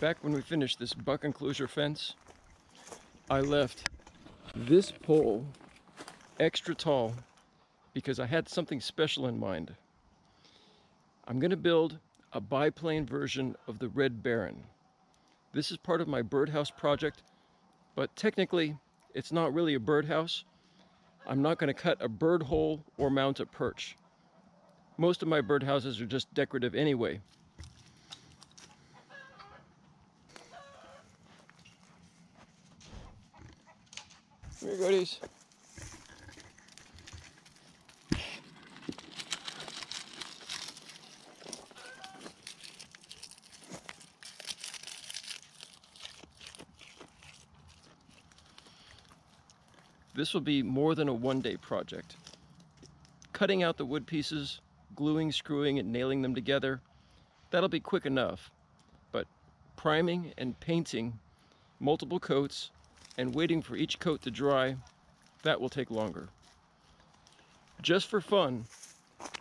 back when we finished this buck enclosure fence, I left this pole extra tall because I had something special in mind. I'm going to build a biplane version of the Red Baron. This is part of my birdhouse project, but technically it's not really a birdhouse. I'm not going to cut a bird hole or mount a perch. Most of my birdhouses are just decorative anyway. Goodies. This will be more than a one-day project. Cutting out the wood pieces, gluing, screwing, and nailing them together, that'll be quick enough. But priming and painting multiple coats and waiting for each coat to dry, that will take longer. Just for fun,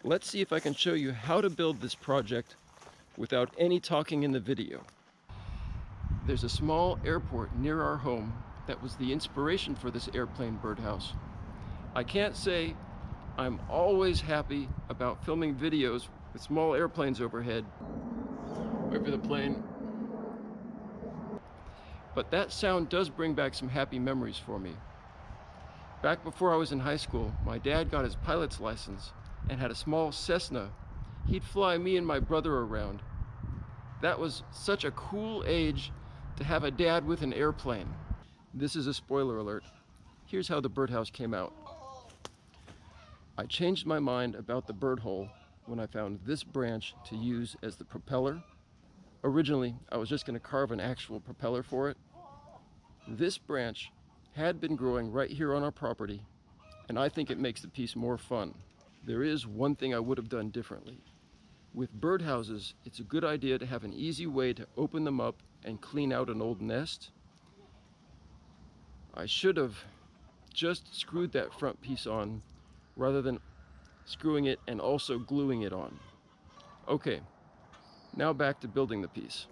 let's see if I can show you how to build this project without any talking in the video. There's a small airport near our home that was the inspiration for this airplane birdhouse. I can't say I'm always happy about filming videos with small airplanes overhead. Wait for the plane. But that sound does bring back some happy memories for me. Back before I was in high school, my dad got his pilot's license and had a small Cessna. He'd fly me and my brother around. That was such a cool age to have a dad with an airplane. This is a spoiler alert. Here's how the birdhouse came out. I changed my mind about the bird hole when I found this branch to use as the propeller Originally, I was just going to carve an actual propeller for it. This branch had been growing right here on our property, and I think it makes the piece more fun. There is one thing I would have done differently. With birdhouses, it's a good idea to have an easy way to open them up and clean out an old nest. I should have just screwed that front piece on rather than screwing it and also gluing it on. Okay, now back to building the piece.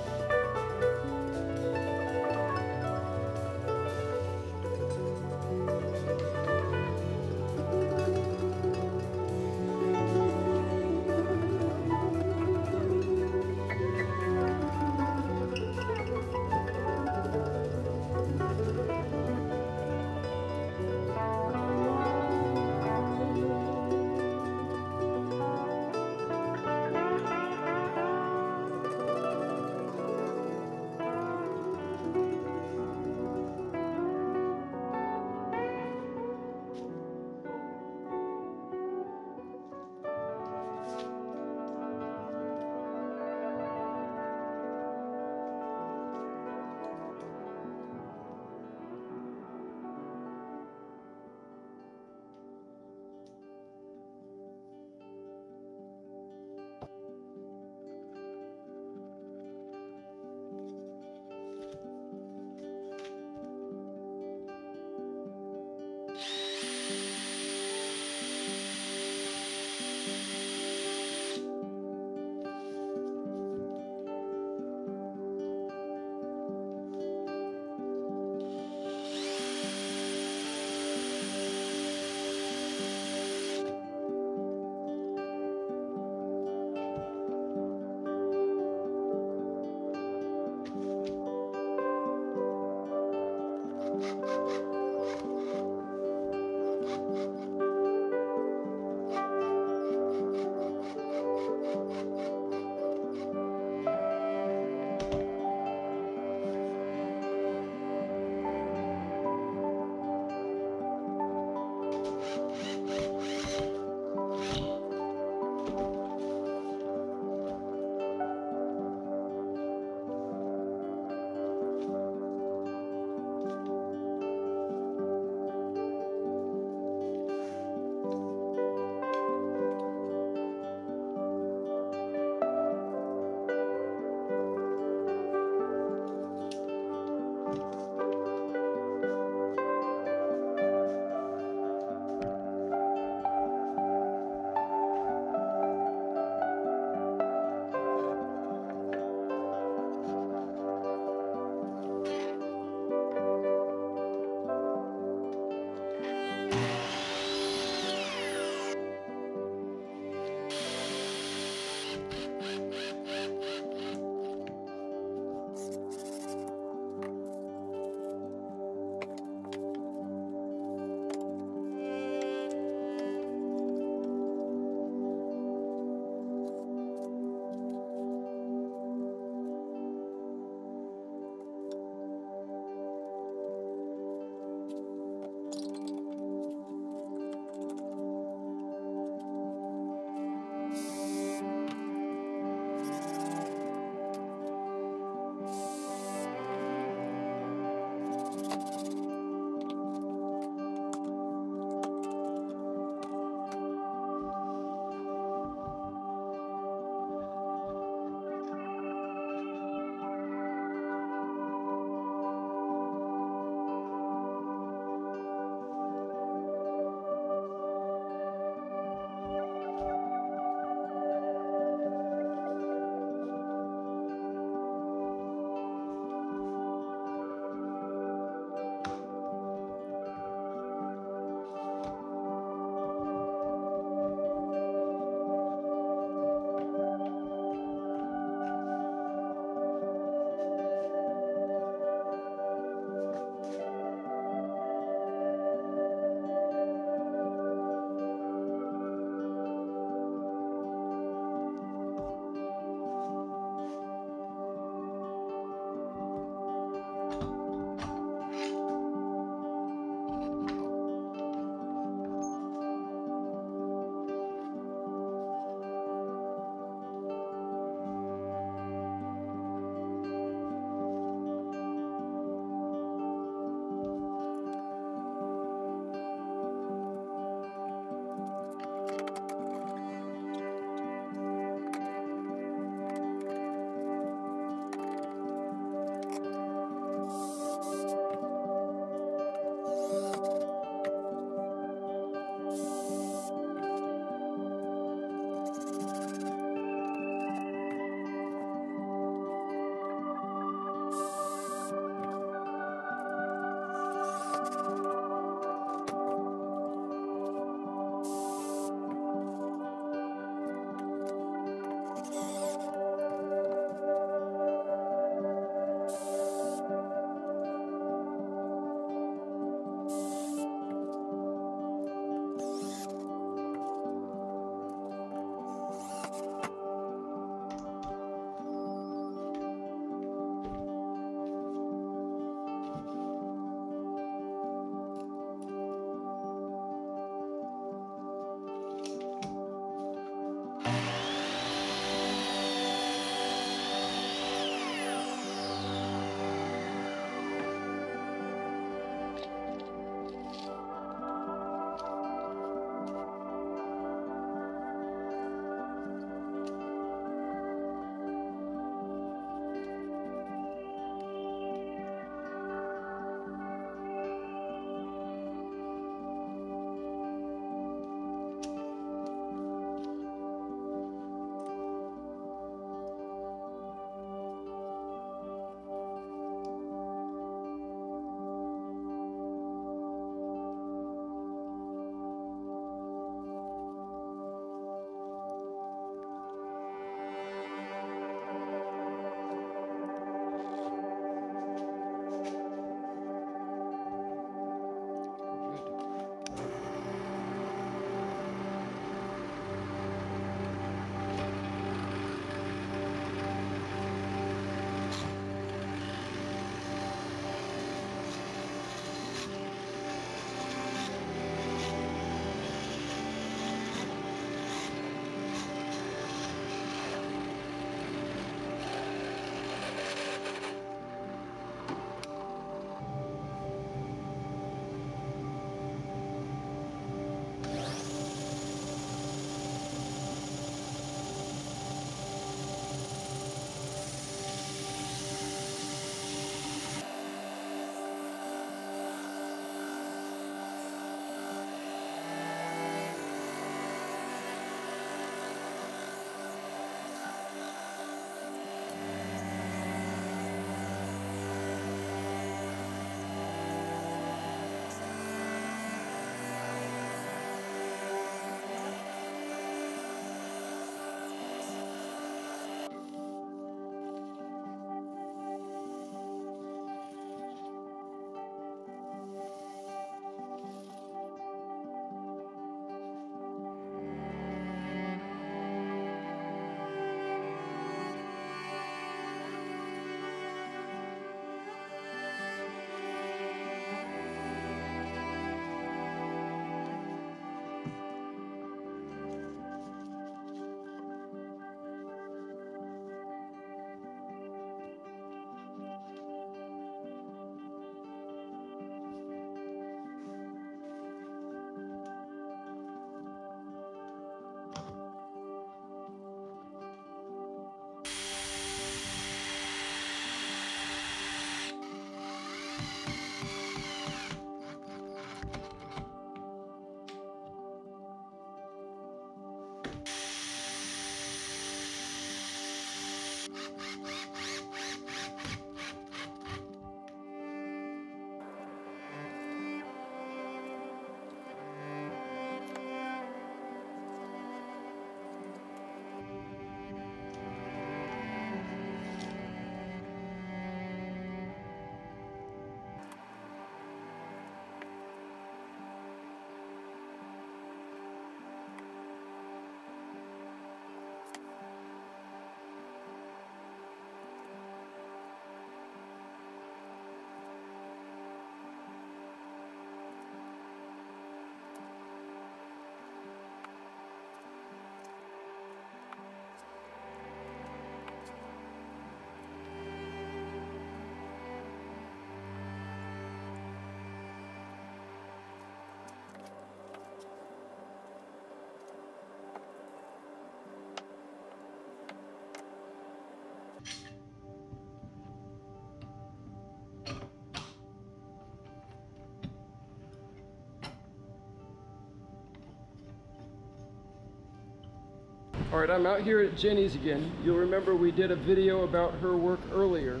All right, I'm out here at Jenny's again. You'll remember we did a video about her work earlier.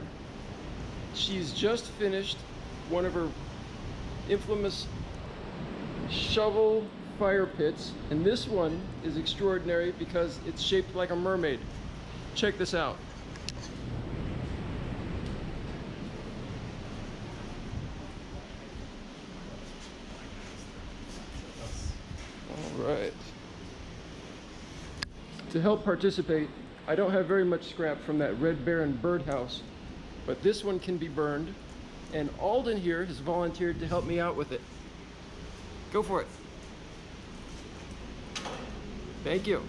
She's just finished one of her infamous shovel fire pits, and this one is extraordinary because it's shaped like a mermaid. Check this out. All right. To help participate, I don't have very much scrap from that Red Baron birdhouse, but this one can be burned, and Alden here has volunteered to help me out with it. Go for it. Thank you.